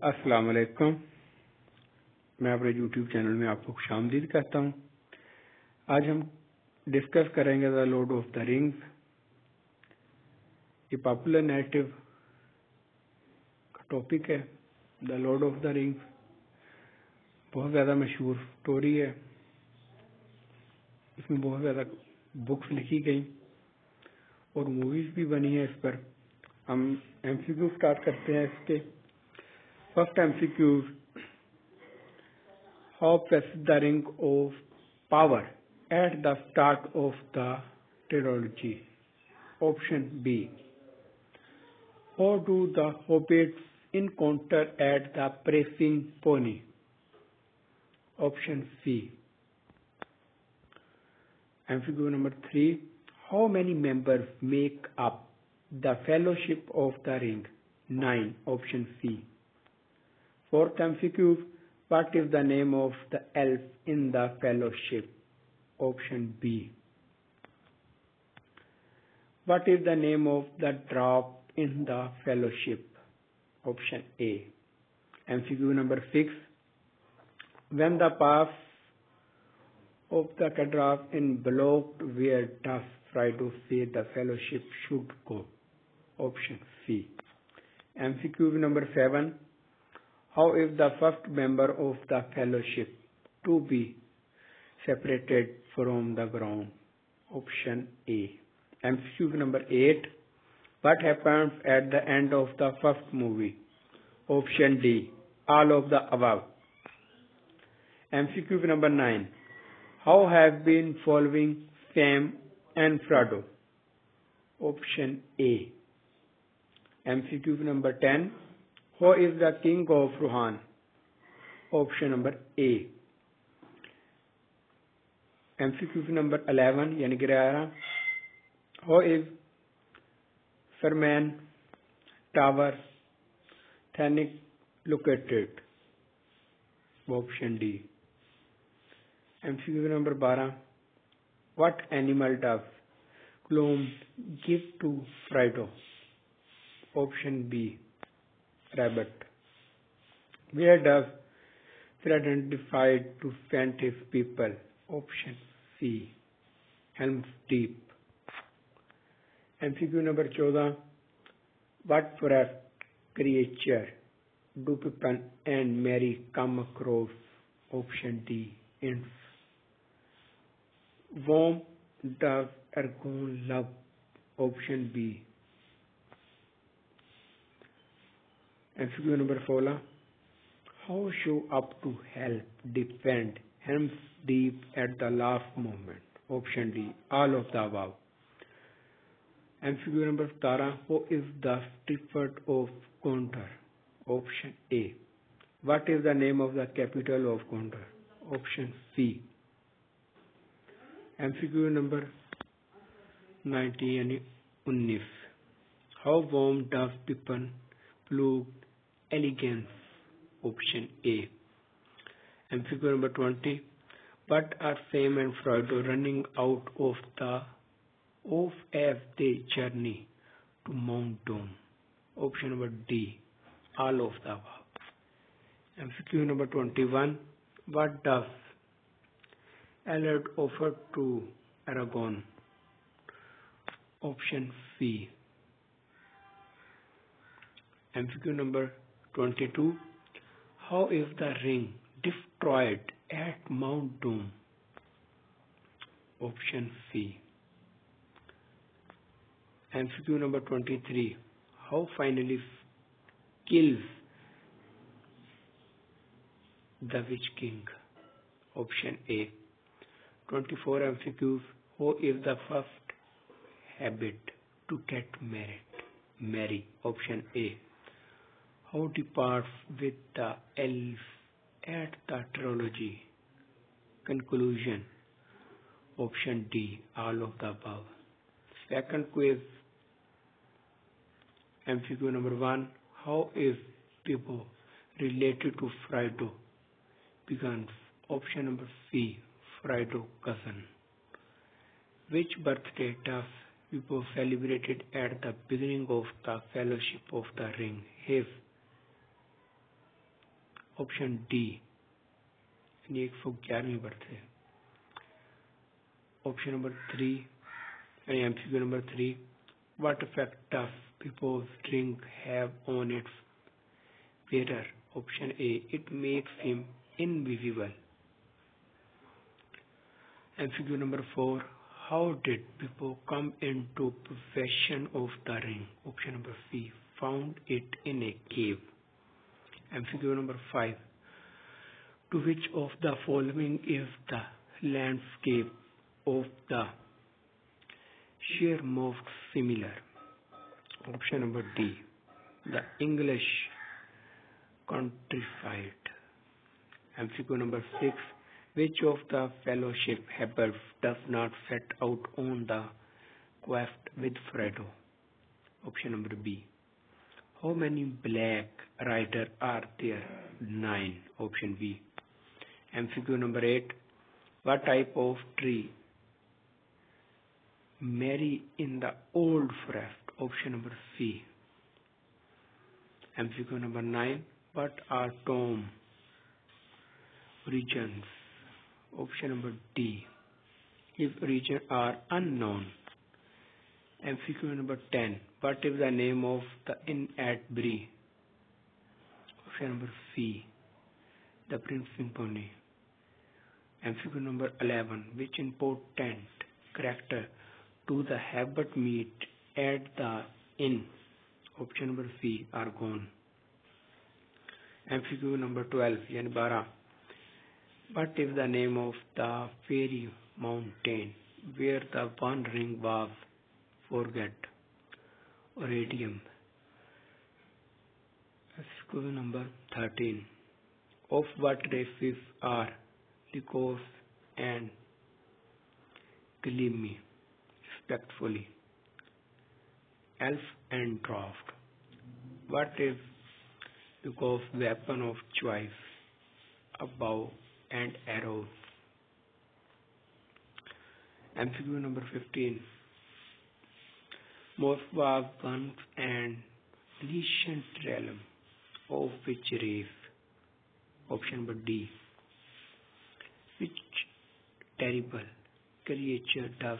अस्सलाम वालेकुम मैं अपने यूट्यूब चैनल में आपको खुश आमदीद कहता हूँ। आज हम डिस्कस करेंगे the Lord of the Rings ये पॉपुलर नेटिव का टॉपिक है। The Lord of the Rings बहुत ज़्यादा मशहूर स्टोरी है। इसमें बहुत ज़्यादा बुक्स लिखी गई और मूवीज़ भी बनी है इस पर। हम एमसीक्यू स्टार्ट करते हैं इसके। First MCQ how press the ring of power at the start of the trilogy option B how do the hobbits encounter at the Prancing Pony option C MCQ number three how many members make up The Fellowship of the Ring. 9. Option C. Fourth MCQ. What is the name of the elf in the Fellowship? Option B. What is the name of the drop in the Fellowship? Option A. MCQ number 6. When the path of the Kadraf in blocked, where does to say the fellowship should go? Option C. MCQ number 7. How is the first member of the fellowship to be separated from the ground? Option A. MCQ number 8. What happens at the end of the first movie? Option D. All of the above. MCQ number 9. How have been following Sam and Frodo? Option A. MCQ number 10. Who is the king of Rohan? Option number A. MCQ number 11 यानी कि Who is Ferman Tower at located? Option D. MCQ number 12. What animal does Gollum give to Frodo? Option B. Rabbit. Where does Fred identify to faint people? Option C. Helm's Deep. MCQ number 14. What forest creature do Pippin and Merry come across? Option D. Ents. Whom does Aragorn love? Option B. MCQ number 14. How show up to help defend Helm's Deep at the last moment? Option D. All of the above. MCQ number 17. Who is the steward of Gondor? Option A. What is the name of the capital of Gondor? Option C. MCQ number 90 यानी 19. How warm does Pippin plug elegance? Option A. and figure number 20. What are Sam and Frodo running out of the of as they journey to Mount Doom? Option number D. All of the above. MCQ number 21. What does Elrond offer to Aragorn? Option C. MCQ number 22. How is the ring destroyed at Mount Doom? Option C. MCQ number 23. How finally kills the Witch King? Option A. 24 MCQs. Who is the first hobbit to get married? Marry. Option A. How departs with the elf at the trilogy? Conclusion. Option D. All of the above. Second quiz. MCQ number 1. How is Pippo related to Frodo? Begins. Option number C. Frodo cousin. Which birthday does people celebrated at the beginning of the Fellowship of the Ring? If option D. यानी एक सौ ग्यारहवीं birth है option number three, यानी MCQ number three. What effect of Bilbo's drink have on its wear option A it makes him invisible MCQ number four how did पीपो come in to profession of the ring option number C found it in a cave MCQ number 5. To which of the following is the landscape of the Shire most similar? Option number D. The English countryside. MCQ number 6. Which of the fellowship hobbits does not set out on the quest with Frodo? Option number B. How many black riders are there? Nine. Option B. MCQ number 8. What type of tree Merry in the old forest? Option number C. MCQ number 9. What are tomb regions? Option number D. If regions are unknown. MCQ number 10. What is the name of the inn at Bree? Option number C. The Prancing Pony. MCQ number 11. Which important character to the hobbit meet at the inn? Option number C. Aragorn. MCQ number 12 यानी 12 what is the name of the fairy mountain where the one ring was forget? Orodruin. School number 13. Of what races are Legolas and Gimli? Respectfully. Elf and Draft. What is Legolas' weapon of choice? A bow and arrows. MCQ number 15. Moria was once an ancient realm of which race? Option number D. Which terrible creature does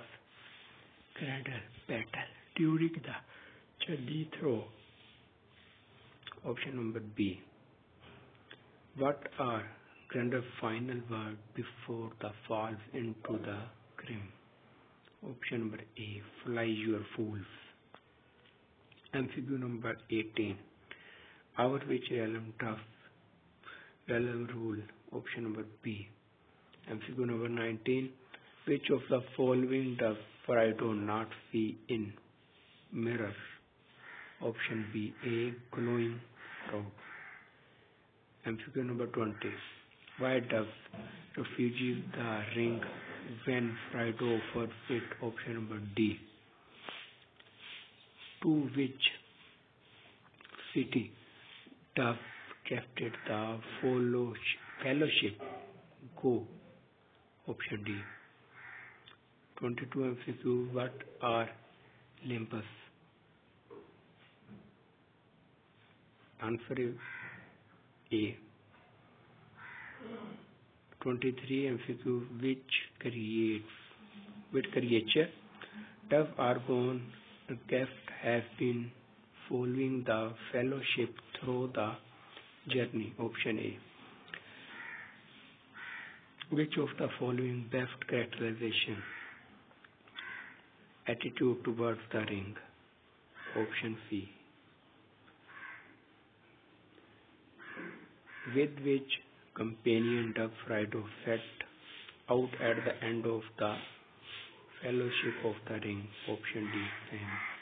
cradle battle during the Chadi throw? Option number B. What are Grander's final word before the falls into the cream. Option number A. Fly your fools. MCQ number 18. Our which realm does realm rule? Option number B. MCQ number 19. Which of the following does Frodo not see in mirror? Option B. A glowing frog. MCQ number 20. Why does refugees the ring when Frodo offers it? Option number D. To which city does captain the fellowship go? Option D. 22 MCQ. What are lembas? Answer is A. 23 MCQ which creates which creature does Aragorn the guest has been following the fellowship through the journey. Option A. Which of the following best characterization? Attitude towards the ring. Option C. With which companion of Frodo set out at the end of the Fellowship of the Ring. Option D. Sam.